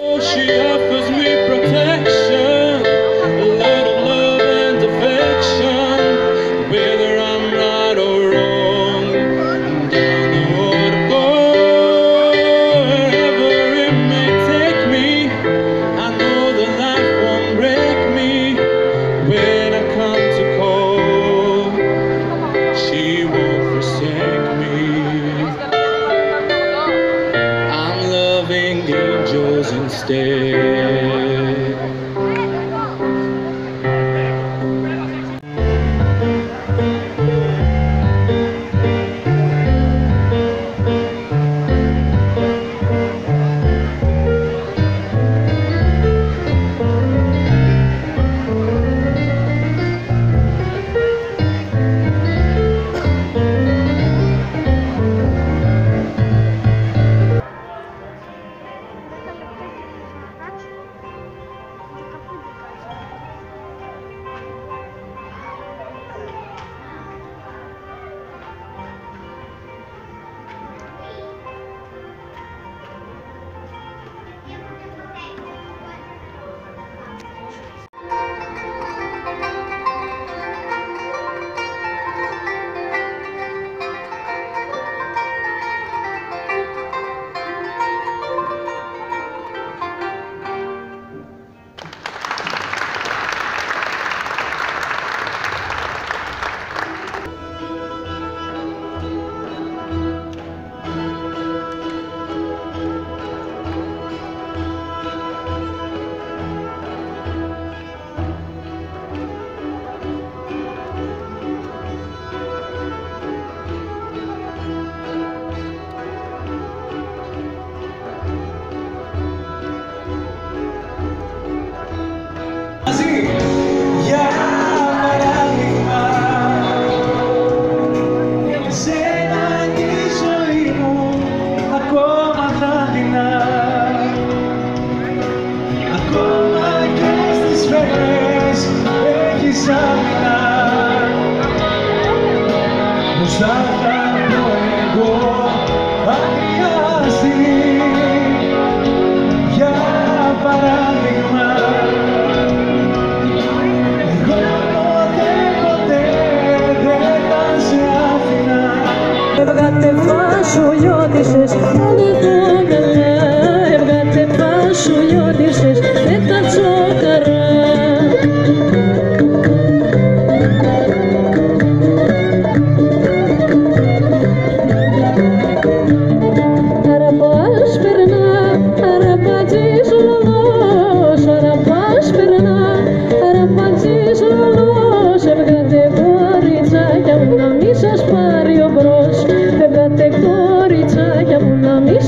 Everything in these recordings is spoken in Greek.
Oh, she offers me protection. yours instead. πως θα εγώ αν χρειαστεί για παράδειγμα.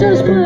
just